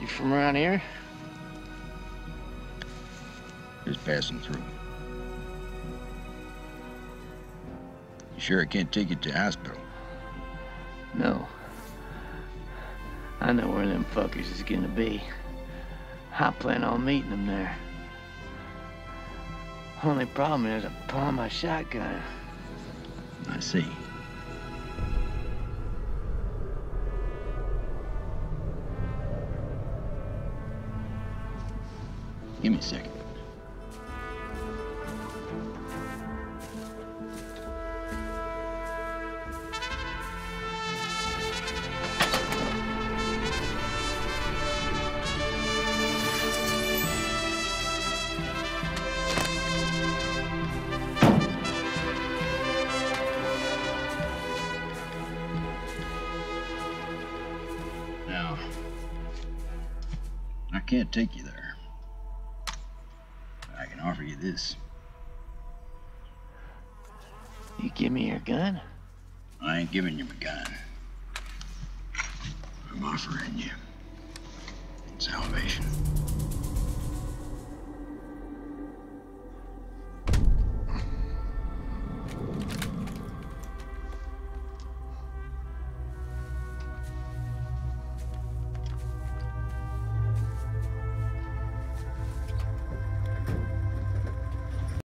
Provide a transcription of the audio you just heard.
You from around here? Just passing through. You sure I can't take you to the hospital? No. I know where them fuckers is gonna be. I plan on meeting them there. Only problem is I pawned my shotgun. I see. Give me a second. Now, I can't take you there. Can offer you this. You give me your gun? I ain't giving you my gun. I'm offering you salvation.